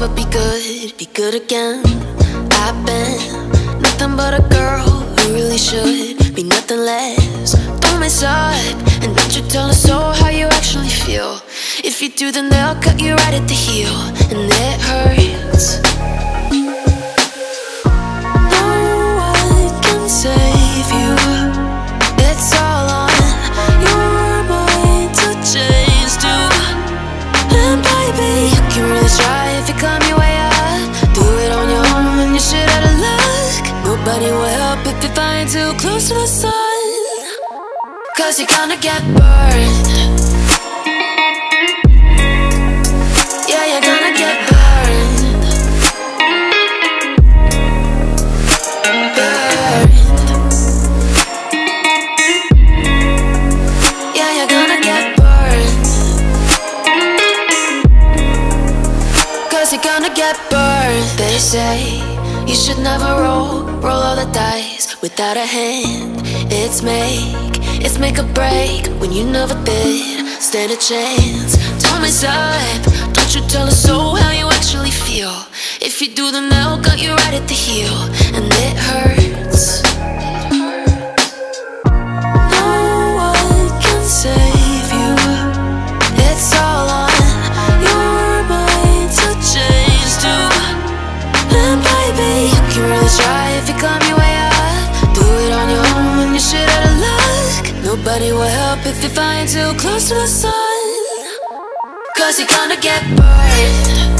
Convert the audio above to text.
could ever be good, be good again. I've been nothing but a girl who really should be nothing less. Don't mess up, and don't you tell us so how you actually feel. If you do, then they'll cut you right at the heel, and it hurts. You. Climb your way up. Do it on your own and you shit out of luck. Nobody will help if you're flying too close to the sun. Cause you're gonna get burned. Get burned. They say you should never roll, roll all the dice without a hand. It's make, it's make a break when you never did stand a chance. Don't mess up, don't you tell us so how you actually feel. If you do, then they'll cut you right at the heel, and it hurts. Nobody will help if you're flying too close to the sun. Cause. You're gonna get burned.